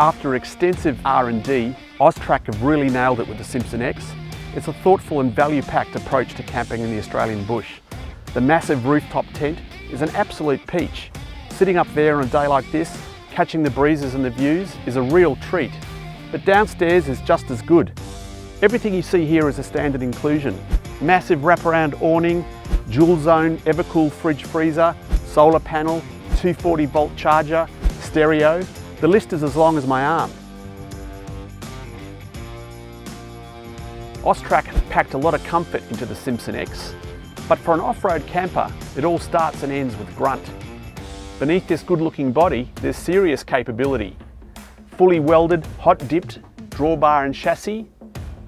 After extensive R&D, Austrack have really nailed it with the Simpson X. It's a thoughtful and value-packed approach to camping in the Australian bush. The massive rooftop tent is an absolute peach. Sitting up there on a day like this, catching the breezes and the views is a real treat. But downstairs is just as good. Everything you see here is a standard inclusion. Massive wraparound awning, dual zone Evakool fridge freezer, solar panel, 240 volt charger, stereo. The list is as long as my arm. Austrack packed a lot of comfort into the Simpson X, but for an off-road camper, it all starts and ends with grunt. Beneath this good-looking body, there's serious capability. Fully welded, hot-dipped drawbar and chassis,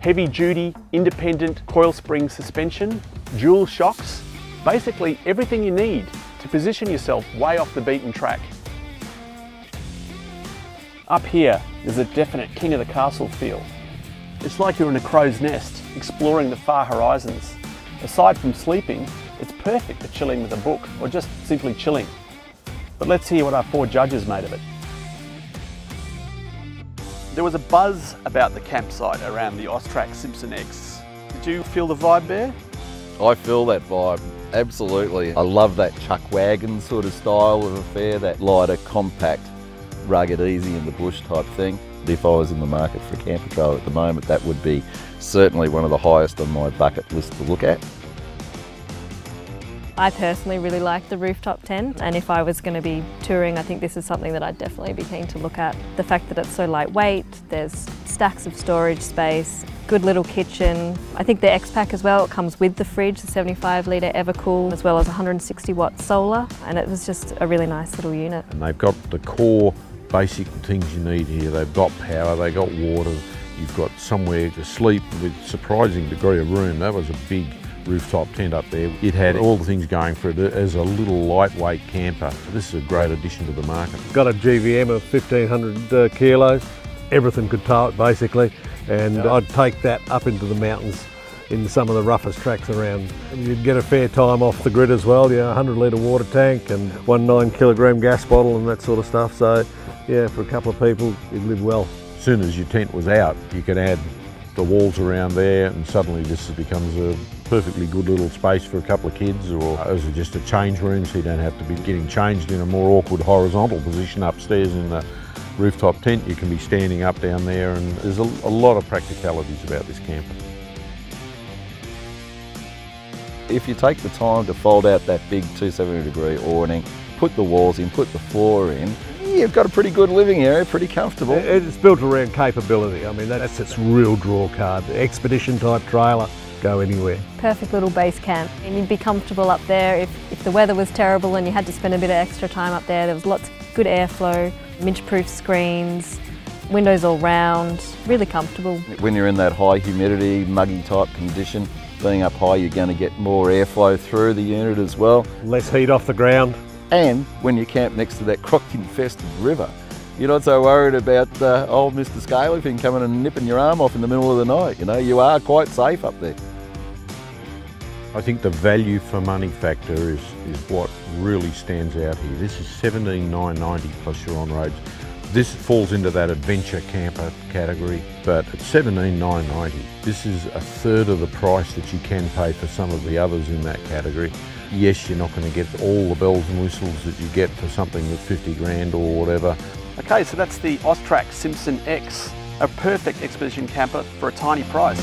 heavy-duty, independent coil spring suspension, dual shocks, basically everything you need to position yourself way off the beaten track. Up here, there's a definite king of the castle feel. It's like you're in a crow's nest, exploring the far horizons. Aside from sleeping, it's perfect for chilling with a book or just simply chilling. But let's hear what our four judges made of it. There was a buzz about the campsite around the Austrack Simpson X. Did you feel the vibe there? I feel that vibe, absolutely. I love that chuck wagon sort of style of affair, that lighter, compact, rugged, easy in the bush type thing. If I was in the market for a camper trailer at the moment, that would be certainly one of the highest on my bucket list to look at. I personally really like the rooftop tent and if I was going to be touring I think this is something that I'd definitely be keen to look at. The fact that it's so lightweight, there's stacks of storage space, good little kitchen. I think the X-Pack as well, it comes with the fridge, the 75 litre Evakool as well as 160 watt solar and it was just a really nice little unit. And they've got the core basic things you need here. They've got power, they've got water, you've got somewhere to sleep with surprising degree of room. That was a big rooftop tent up there. It had all the things going for it as a little lightweight camper. This is a great addition to the market. Got a GVM of 1500 uh, kilos. Everything could tow it basically and yeah. I'd take that up into the mountains in some of the roughest tracks around. You'd get a fair time off the grid as well, you yeah, 100 litre water tank and one 9 kilogram gas bottle and that sort of stuff. So yeah, for a couple of people, you'd live well. As soon as your tent was out, you could add the walls around there and suddenly this becomes a perfectly good little space for a couple of kids or as just a change room so you don't have to be getting changed in a more awkward horizontal position upstairs in the rooftop tent. You can be standing up down there and there's a, a lot of practicalities about this camper. If you take the time to fold out that big 270 degree awning, put the walls in, put the floor in, you've got a pretty good living area, pretty comfortable. It's built around capability. I mean, that's its real draw card. Expedition type trailer, go anywhere. Perfect little base camp. And you'd be comfortable up there if, if the weather was terrible and you had to spend a bit of extra time up there. There was lots of good airflow, midge-proof screens, windows all round, really comfortable. When you're in that high humidity, muggy type condition, being up high, you're going to get more airflow through the unit as well. Less heat off the ground. And when you camp next to that croc-infested river, you're not so worried about uh, old Mr. Scalyfin coming and nipping your arm off in the middle of the night. You know, you are quite safe up there. I think the value for money factor is, is what really stands out here. This is 17,990 plus you're on roads. This falls into that adventure camper category, but at 17,990, this is a third of the price that you can pay for some of the others in that category. Yes, you're not going to get all the bells and whistles that you get for something with 50 grand or whatever. Okay, so that's the Austrack Simpson X, a perfect expedition camper for a tiny price.